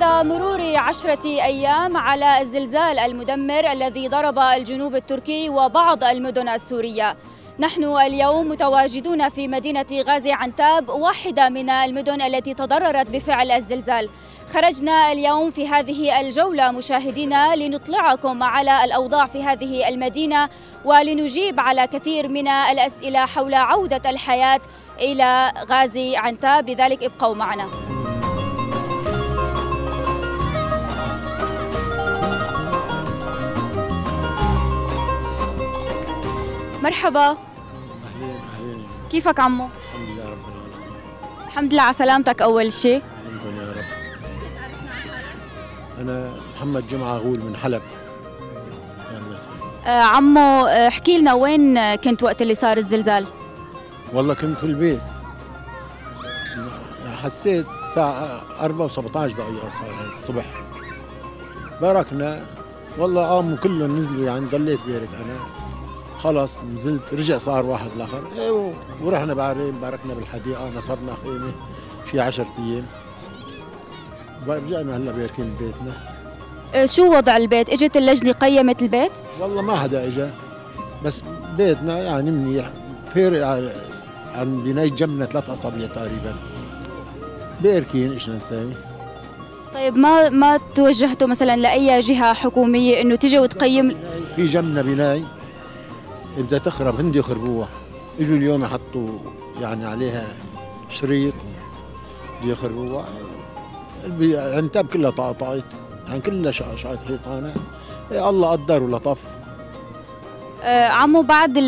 بعد مرور عشرة أيام على الزلزال المدمر الذي ضرب الجنوب التركي وبعض المدن السورية. نحن اليوم متواجدون في مدينة غازي عنتاب واحدة من المدن التي تضررت بفعل الزلزال. خرجنا اليوم في هذه الجولة مشاهدينا لنطلعكم على الأوضاع في هذه المدينة ولنجيب على كثير من الأسئلة حول عودة الحياة إلى غازي عنتاب. لذلك ابقوا معنا. مرحبا. أهلين أهلين. كيفك عمو؟ الحمد لله رب العالمين. الحمد لله على سلامتك أول شيء. منكم يا رب. أنا محمد جمعة غول من حلب. آه عمو آه، احكي لنا وين كنت وقت اللي صار الزلزال؟ والله كنت في البيت. حسيت الساعة 4 و17 دقيقة صار الصبح. باركنا. والله قاموا كلهم نزلوا يعني ضليت بيرك أنا. خلص نزلت رجع صار واحد الآخر. أيوه ورحنا بعدين باركنا بالحديقة نصبنا خيمة شي 10 أيام. رجعنا هلا بيركين ببيتنا آه شو وضع البيت؟ إجت اللجنة قيمت البيت؟ والله ما حدا إجا. بس بيتنا يعني منيح. فارق عن- عن بناية جنبنا ثلاث أصابع تقريبا. بيركين إيش نسوي طيب ما ما توجهتوا مثلا لأي جهة حكومية إنه تيجي وتقيم في جنبنا بناي. بدها تخرب هندي يخربوها إجوا اليوم حطوا يعني عليها شريط بده يخربوها البي- عنتاب كلها طقطقت يعني كلها شق- شقت حيطانة. إيه الله قدر ولطف آه عمو بعد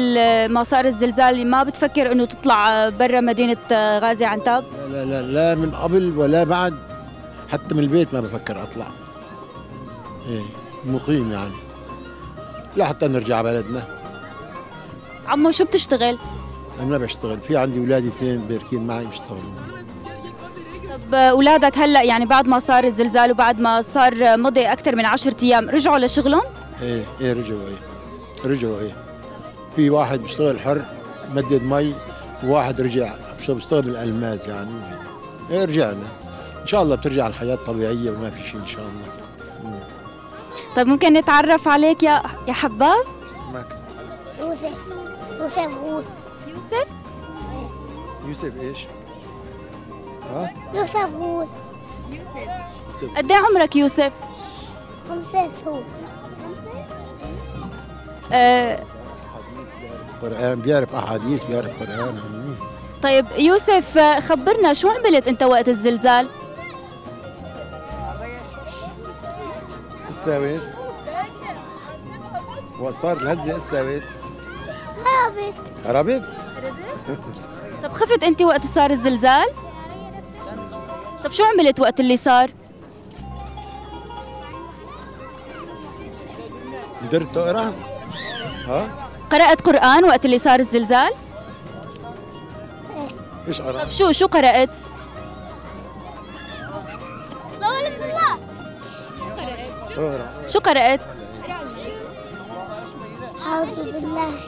ما صار الزلزال ما بتفكر إنه تطلع برا مدينة آه، غازي عنتاب؟ لا لا لا من قبل ولا بعد حتى من البيت ما بفكر أطلع. إيه مقيم يعني. لا حتى نرجع بلدنا. عمو شو بتشتغل؟ أنا ما بشتغل في عندي اولادي اثنين بيركين معي بيشتغلوا طب أولادك هلأ يعني بعد ما صار الزلزال وبعد ما صار مضي أكثر من عشرة أيام رجعوا لشغلهم؟ إيه إيه رجعوا إيه رجعوا إيه في واحد بيشتغل حر مدد مي وواحد رجع بيشتغل بيشتغل بالألماس يعني إيه رجعنا إن شاء الله بترجع الحياة طبيعية وما في شيء إن شاء الله مم. طيب ممكن نتعرف عليك يا يا حباب؟ اسمك يوسف يوسف غول يوسف؟ يوسف إيش؟ ها؟ يوسف غول يوسف قد إيه عمرك يوسف؟ خمسة شهور آه حديث بيعرف قرآن بيعرف أحاديث بيعرف قرآن. طيب يوسف آه، خبرنا شو عملت أنت وقت الزلزال؟ إيش سويت؟ وصار الهزة إيش سويت؟ هربت هربت؟ طب خفت انت وقت صار الزلزال؟ طب شو عملت وقت اللي صار؟ قدرت تقرأ؟ ها؟ قرأت قرآن وقت اللي صار الزلزال؟ إيش قرا؟ طب شو شو قرأت؟ اقرا شو قرأت؟ أعوذ بالله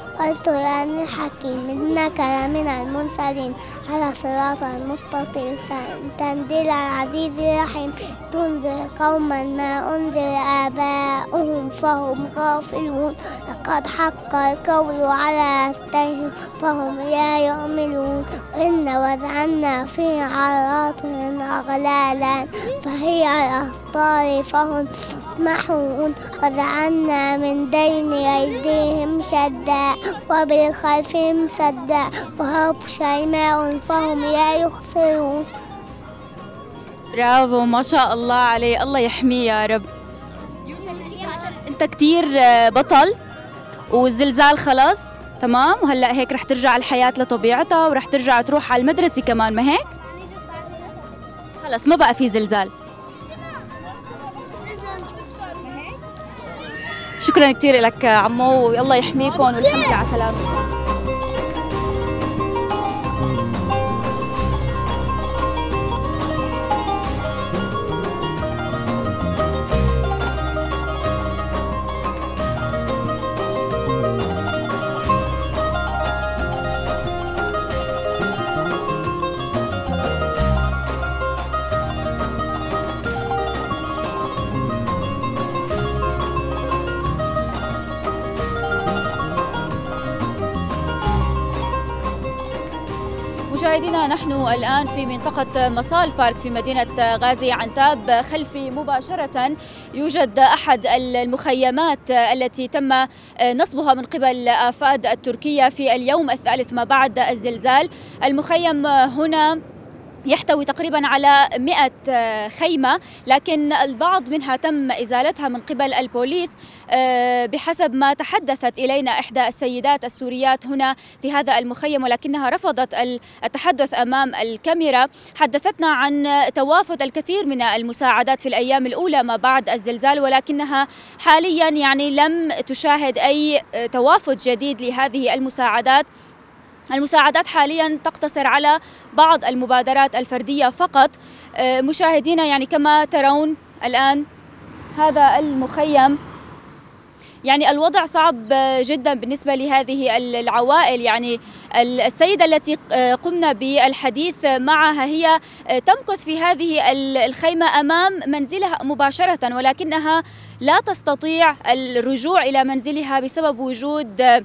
والقرآن الحكيم إنك لمن المرسلين على صراط المستقيم تنزيل العزيز الرحيم. تنذر قوما ما أنذر آباؤهم فهم غافلون. لقد حق القول على أستيهم فهم لا يؤمنون. وإن وضعنا في عراتهم أغلالا فهي الأسطار فهم يسمحون وجعلنا من بين أيديهم شدا وبخلفهم سدا وهم شيماء فهم لا يخسرون برافو ما شاء الله عليه. الله يحميه يا رب. انت كتير آه، بطل والزلزال خلص تمام؟ وهلأ هيك رح ترجع الحياة لطبيعتها ورح ترجع تروح على المدرسة كمان ما هيك؟ خلص ما بقى في زلزال. شكرا كثير لك عمو والله يحميكم لله على سلامتكم. نحن الآن في منطقة مصال بارك في مدينة غازي عنتاب. خلفي مباشرة يوجد أحد المخيمات التي تم نصبها من قبل آفاد التركية في اليوم الثالث ما بعد الزلزال. المخيم هنا يحتوي تقريبا على 100 خيمة لكن البعض منها تم إزالتها من قبل البوليس آه، بحسب ما تحدثت إلينا إحدى السيدات السوريات هنا في هذا المخيم ولكنها رفضت التحدث أمام الكاميرا. حدثتنا عن توافد الكثير من المساعدات في الأيام الأولى ما بعد الزلزال ولكنها حاليا يعني لم تشاهد أي توافد جديد لهذه المساعدات. المساعدات حاليا تقتصر على بعض المبادرات الفردية فقط. آه، مشاهدينا يعني كما ترون الآن هذا المخيم. يعني الوضع صعب جدا بالنسبة لهذه العوائل. يعني السيدة التي آه، قمنا بالحديث معها هي آه، تمكث في هذه الخيمة أمام منزلها مباشرة ولكنها لا تستطيع الرجوع إلى منزلها بسبب وجود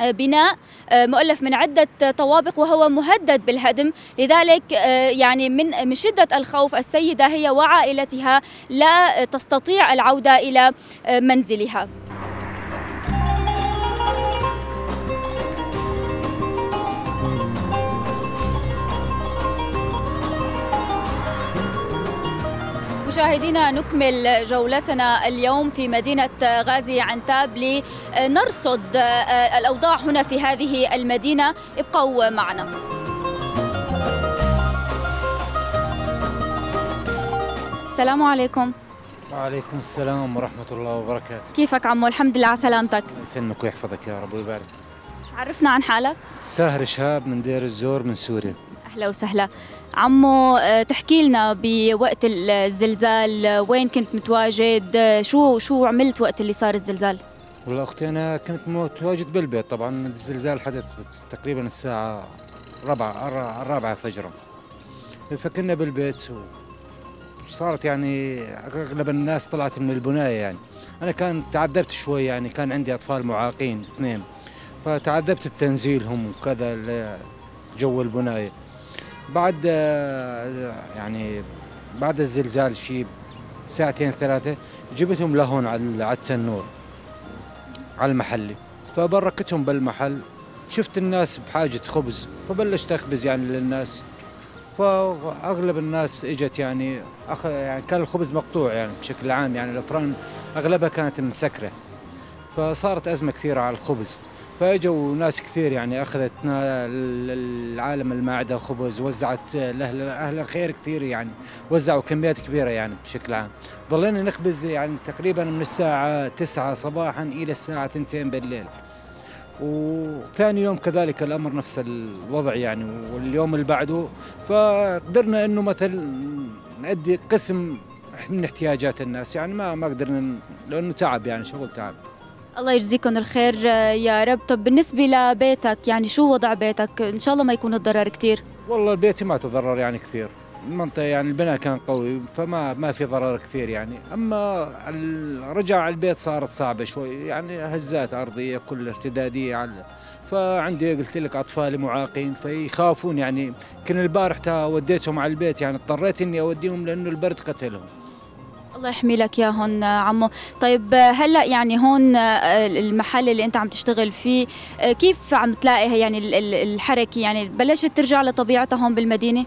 بناء آه، مؤلف من عدة طوابق وهو مهدد بالهدم. لذلك آه، يعني من شدة الخوف السيدة هي وعائلتها لا تستطيع العودة إلى آه، منزلها. مشاهدينا نكمل جولتنا اليوم في مدينة غازي عنتاب لنرصد الأوضاع هنا في هذه المدينة. ابقوا معنا. السلام عليكم. وعليكم السلام ورحمة الله وبركاته. كيفك عمو؟ الحمد لله على سلامتك. يسلمك ويحفظك يا رب ويبارك. عرفنا عن حالك؟ ساهر شهاب من دير الزور من سوريا. أهلا وسهلا. عمو آه، تحكي لنا بوقت الزلزال آه، وين كنت متواجد آه، شو شو عملت وقت اللي صار الزلزال؟ والله أختي أنا كنت متواجد بالبيت طبعا الزلزال حدث تقريبا الساعة ربعة الرابعة فجرا فكنا بالبيت وصارت يعني أغلب الناس طلعت من البناية يعني. أنا كان تعذبت شوي يعني كان عندي أطفال معاقين اثنين. فتعذبت بتنزيلهم وكذا جو البناية. بعد آه، يعني بعد الزلزال شيء ساعتين ثلاثة جبتهم لهون على التنور على المحلي. فبركتهم بالمحل شفت الناس بحاجة خبز فبلشت أخبز يعني للناس. فأغلب الناس إجت يعني أخ يعني كان الخبز مقطوع يعني بشكل عام يعني الأفران أغلبها كانت مسكرة. فصارت أزمة كثيرة على الخبز. فاجوا ناس كثير يعني اخذت العالم الماعده خبز وزعت لاهل أهل الخير كثير يعني وزعوا كميات كبيرة يعني بشكل عام. ضلينا نخبز يعني تقريبا من الساعة 9 صباحا إلى الساعة 2 بالليل. وثاني يوم كذلك الأمر نفس الوضع يعني واليوم اللي بعده فقدرنا إنه مثل نؤدي قسم من احتياجات الناس يعني ما ما قدرنا لأنه تعب يعني شغل تعب. الله يجزيكم الخير آه، يا رب. طب بالنسبة لبيتك يعني شو وضع بيتك؟ إن شاء الله ما يكون الضرر كثير والله بيتي ما تضرر يعني كثير. المنطقة يعني البناء كان قوي فما ما في ضرر كثير يعني. أما رجع البيت صارت صعبة شوي يعني هزات أرضية كل ارتدادية على. فعندي قلت لك أطفالي معاقين فيخافون يعني. كن البارح وديتهم على البيت يعني اضطريت إني أوديهم لأنه البرد قتلهم. الله يحمي لك ياهن عمو. طيب هلا يعني هون آه، المحل اللي انت عم تشتغل فيه آه، كيف عم تلاقي يعني الحركة؟ يعني بلشت ترجع لطبيعتها هون بالمدينة؟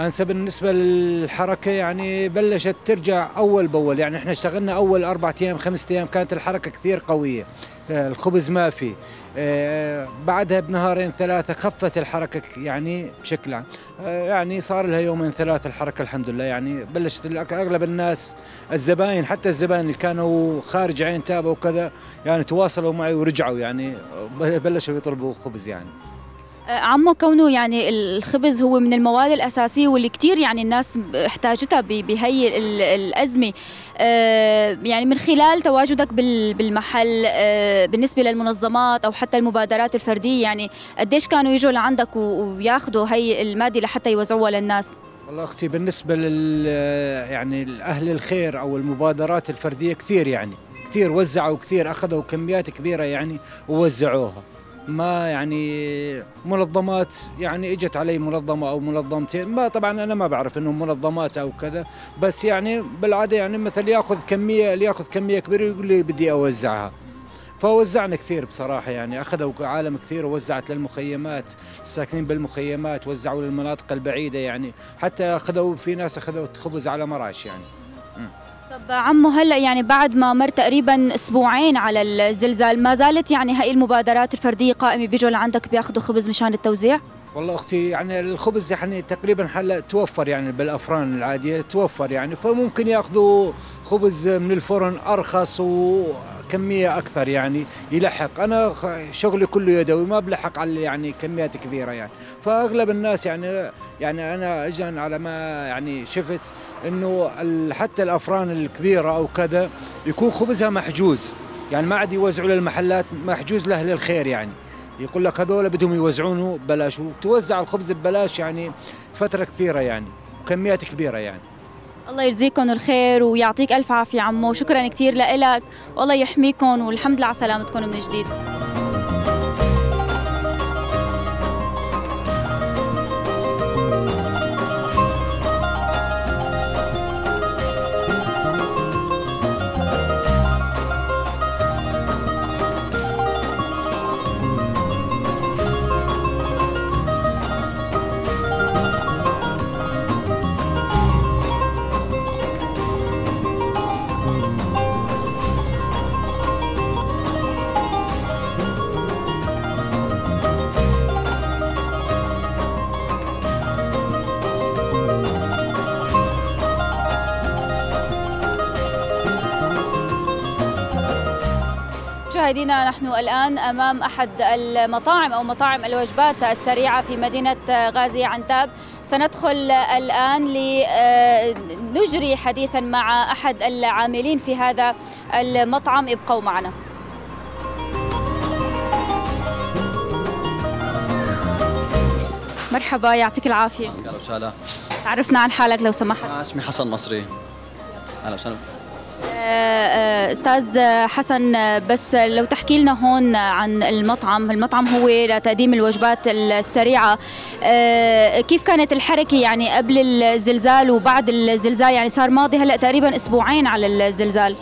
أنسى بالنسبة للحركة يعني بلشت ترجع أول بأول. يعني إحنا اشتغلنا أول أربعة أيام خمسة أيام كانت الحركة كثير قوية. آه، الخبز ما في. آه، بعدها بنهارين ثلاثة خفت الحركة يعني بشكل عام. آه، يعني صار لها يومين ثلاثة الحركة الحمد لله. يعني بلشت أغلب الناس الزباين حتى الزباين اللي كانوا خارج عين تابة وكذا يعني تواصلوا معي ورجعوا. يعني بلشوا يطلبوا خبز يعني. عمو كونه يعني الخبز هو من المواد الأساسية واللي كثير يعني الناس احتاجتها بهي الأزمة آه، يعني من خلال تواجدك بالمحل آه، بالنسبة للمنظمات أو حتى المبادرات الفردية يعني قديش كانوا يجوا لعندك وياخذوا هي المادة لحتى يوزعوها للناس؟ والله أختي بالنسبة لل يعني أهل الخير أو المبادرات الفردية كثير يعني كثير وزعوا كثير أخذوا كميات كبيرة يعني ووزعوها ما يعني منظمات يعني إجت علي منظمة أو منظمتين. ما طبعا أنا ما بعرف انهم منظمات أو كذا بس يعني بالعادة يعني مثل يأخذ كمية يأخذ كمية كبيرة يقول لي بدي أوزعها. فوزعنا كثير بصراحة يعني أخذوا عالم كثير ووزعت للمخيمات الساكنين بالمخيمات وزعوا للمناطق البعيدة يعني. حتى أخذوا في ناس أخذوا خبز على مراش يعني. طب عمو هلا يعني بعد ما مر تقريبا أسبوعين على الزلزال ما زالت يعني هاي المبادرات الفردية قائمة بيجوا لعندك بياخذوا خبز مشان التوزيع؟ والله أختي يعني الخبز يعني تقريبا هلا توفر يعني بالأفران العادية توفر يعني فممكن ياخذوا خبز من الفرن أرخص وكميه أكثر يعني يلحق. أنا شغلي كله يدوي ما بلحق على يعني كميات كبيرة يعني. فأغلب الناس يعني يعني أنا أجن على ما يعني شفت إنه حتى الأفران الكبيرة أو كذا يكون خبزها محجوز. يعني ما عاد يوزعوا للمحلات محجوز لاهل الخير يعني. يقول لك هذول بدهم يوزعونه ببلاش. وتوزع الخبز ببلاش يعني فترة كثيرة يعني وكميات كبيرة يعني. الله يجزيكم الخير ويعطيك ألف عافية عمو. شكرا كثير لك والله يحميكم والحمد لله على سلامتكم من جديد. مشاهدينا نحن الآن أمام أحد المطاعم أو مطاعم الوجبات السريعة في مدينة غازي عنتاب. سندخل الآن لنجري حديثا مع أحد العاملين في هذا المطعم. ابقوا معنا. مرحبا يعطيك العافية. أهلا وسهلا. تعرفنا عن حالك لو سمحت. اسمي حسن مصري. أهلا وسهلا. أستاذ حسن بس لو تحكي لنا هون عن المطعم المطعم هو لتقديم الوجبات السريعة. كيف كانت الحركة يعني قبل الزلزال وبعد الزلزال؟ يعني صار ماضي هلأ تقريبا أسبوعين على الزلزال.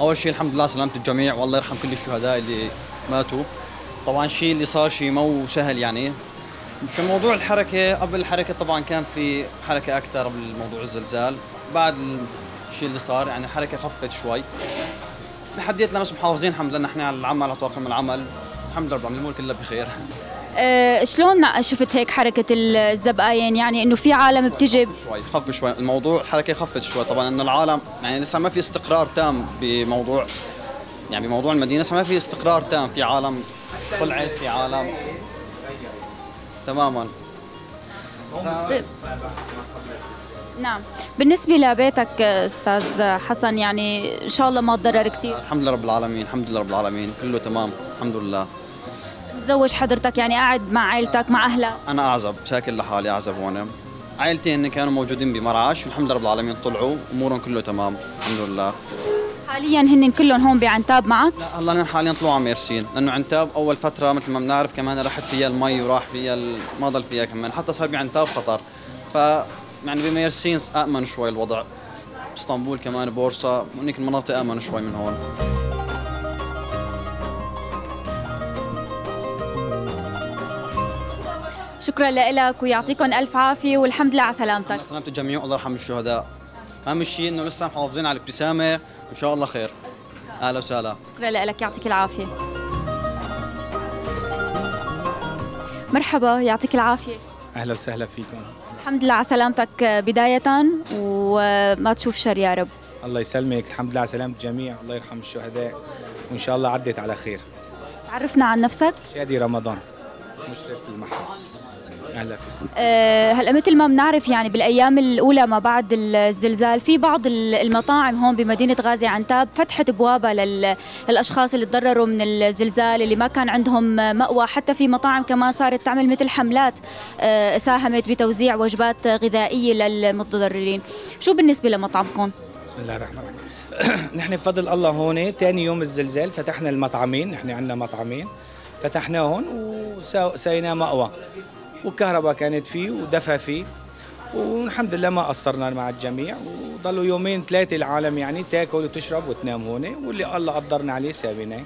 أول شيء الحمد لله سلامة الجميع والله يرحم كل الشهداء اللي ماتوا. طبعا الشيء اللي صار شيء مو سهل يعني. في موضوع الحركة قبل الحركة طبعا كان في حركة أكثر بموضوع الزلزال. بعد الشيء اللي صار يعني الحركة خفت شوي. لحديت بس محافظين الحمد لله نحن على العمل على طاقم العمل. الحمد لله رب العالمين كله بخير. أه شلون شفت هيك حركة الزباين؟ يعني إنه في عالم بتجي شوي خف شوي. الموضوع الحركة خفت شوي. طبعا إنه العالم يعني لسه ما في استقرار تام بموضوع يعني بموضوع المدينة لسه ما في استقرار تام في عالم طلعت في عالم. تماما. نعم. بالنسبة لبيتك أستاذ حسن يعني إن شاء الله ما تضرر كثير الحمد لله رب العالمين الحمد لله رب العالمين. كله تمام الحمد لله. متزوج حضرتك يعني قاعد مع عائلتك مع أهلك؟ أنا أعزب ساكن لحالي أعزب هون عائلتي هن كانوا موجودين بمرعاش والحمد لله رب العالمين طلعوا أمورهم كله تمام الحمد لله. حاليا هن كلهم هون بعنتاب معك؟ لا هلا حاليا طلعوا على ميرسين لأنه عنتاب أول فترة مثل ما بنعرف كمان راحت فيها المي وراح فيها ما ضل فيها كمان حتى صار بعنتاب خطر. ف يعني بميرسين آمن شوي الوضع. إسطنبول كمان بورصة هنيك المناطق آمن شوي من هون. شكرا لك ويعطيكم ألف عافية والحمد لله على سلامتك. سلامة الجميع والله يرحم الشهداء. أهم شيء إنه لسه محافظين على الابتسامة وان شاء الله خير. أهلا وسهلا. شكرا لك يعطيك العافية. مرحبا يعطيك العافية. أهلا وسهلا فيكم. الحمد لله على سلامتك بداية وما تشوف شر يا رب. الله يسلمك. الحمد لله على سلامة الجميع. الله يرحم الشهداء. وإن شاء الله عدت على خير. عرفنا عن نفسك؟ شادي رمضان. مشرف المحل. أهلا فيك. هلا مثل ما بنعرف يعني بالأيام الأولى ما بعد الزلزال في بعض المطاعم هون بمدينة غازي عنتاب فتحت ابوابها للأشخاص اللي تضرروا من الزلزال اللي ما كان عندهم مأوى. حتى في مطاعم كمان صارت تعمل مثل حملات أه ساهمت بتوزيع وجبات غذائية للمتضررين. شو بالنسبة لمطعمكم؟ بسم الله الرحمن الرحيم. نحن بفضل الله هون ثاني يوم الزلزال فتحنا المطعمين نحن عندنا مطعمين فتحناهم وسوينا مأوى. والكهرباء كانت فيه ودفى فيه. والحمد لله ما قصرنا مع الجميع. وضلوا يومين ثلاثة العالم يعني تاكل وتشرب وتنام هون واللي الله قدرنا عليه سويناه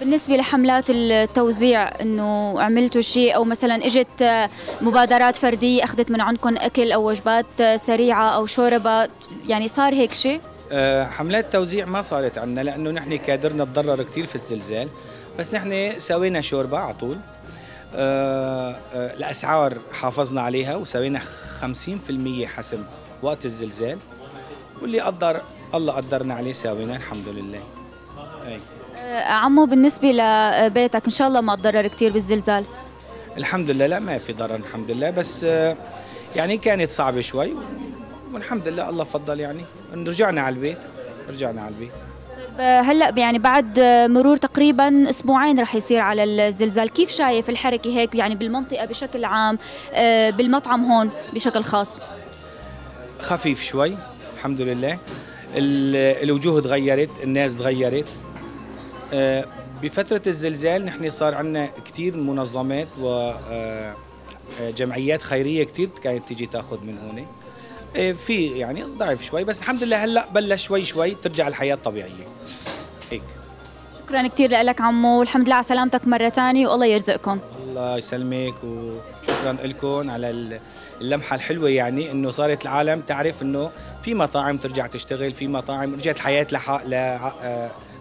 بالنسبة لحملات التوزيع إنه عملتوا شيء؟ أو مثلا إجت مبادرات فردية أخذت من عندكم أكل أو وجبات سريعة أو شوربة؟ يعني صار هيك شيء؟ آه، حملات توزيع ما صارت عندنا لأنه نحن كادرنا تضرر كثير في الزلزال. بس نحن سوينا شوربة على طول. آه، آه، الأسعار حافظنا عليها وسوينا 50% حسم وقت الزلزال واللي قدر الله قدرنا عليه سوينا الحمد لله. أي. عمو بالنسبة لبيتك إن شاء الله ما تضرر كثير بالزلزال. الحمد لله لا ما في ضرر الحمد لله بس آه، يعني كانت صعبة شوي والحمد لله الله فضل يعني. رجعنا على البيت رجعنا على البيت. هلا يعني بعد مرور تقريبا أسبوعين رح يصير على الزلزال. كيف شايف الحركة هيك يعني بالمنطقة بشكل عام آه، بالمطعم هون بشكل خاص؟ خفيف شوي الحمد لله. الوجوه تغيرت الناس تغيرت. آه، بفترة الزلزال نحن صار عندنا كثير منظمات وجمعيات خيرية كثير كانت تيجي تاخذ من هون. في يعني ضعيف شوي بس الحمد لله هلأ بلش شوي شوي ترجع الحياة الطبيعية. هيك. شكرا كثير لك عمو والحمد لله على سلامتك مرة ثانية والله يرزقكم. الله يسلمك وشكرا لكم على اللمحة الحلوة يعني إنه صارت العالم تعرف إنه في مطاعم ترجع تشتغل في مطاعم رجعت الحياة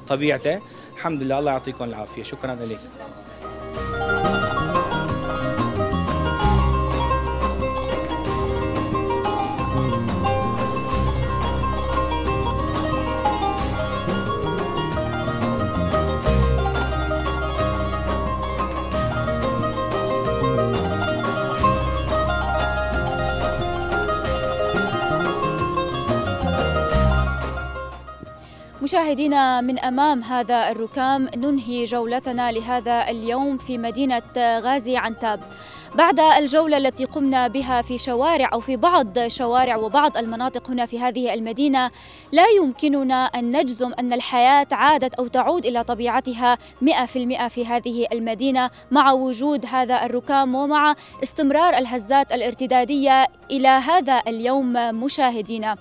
لطبيعتها الحمد لله الله يعطيكم العافية. شكرا لك مشاهدينا من أمام هذا الركام ننهي جولتنا لهذا اليوم في مدينة غازي عنتاب. بعد الجولة التي قمنا بها في شوارع أو في بعض شوارع وبعض المناطق هنا في هذه المدينة لا يمكننا أن نجزم أن الحياة عادت أو تعود إلى طبيعتها 100% في هذه المدينة مع وجود هذا الركام ومع استمرار الهزات الارتدادية إلى هذا اليوم مشاهدينا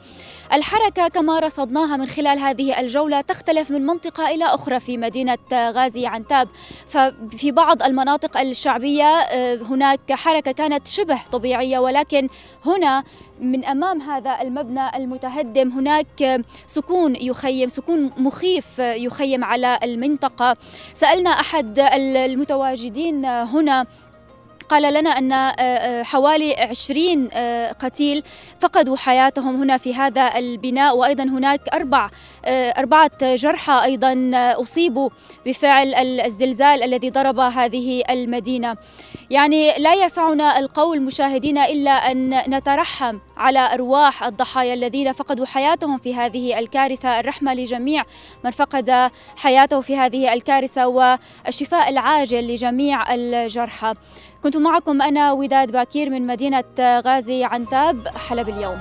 الحركة كما رصدناها من خلال هذه الجولة تختلف من منطقة إلى أخرى في مدينة غازي عنتاب. ففي بعض المناطق الشعبية آه، هناك حركة كانت شبه طبيعية ولكن هنا من أمام هذا المبنى المتهدم هناك سكون يخيم سكون مخيف يخيم على المنطقة. سألنا أحد المتواجدين هنا قال لنا أن آه، آه، حوالي 20 آه، قتيل فقدوا حياتهم هنا في هذا البناء وأيضا هناك أربع أربعة جرحى أيضا أصيبوا بفعل الزلزال الذي ضرب هذه المدينة. يعني لا يسعنا القول مشاهدينا إلا أن نترحم على أرواح الضحايا الذين فقدوا حياتهم في هذه الكارثة. الرحمة لجميع من فقد حياته في هذه الكارثة والشفاء العاجل لجميع الجرحى. كنت معكم أنا وداد باكير من مدينة غازي عنتاب. حلب اليوم.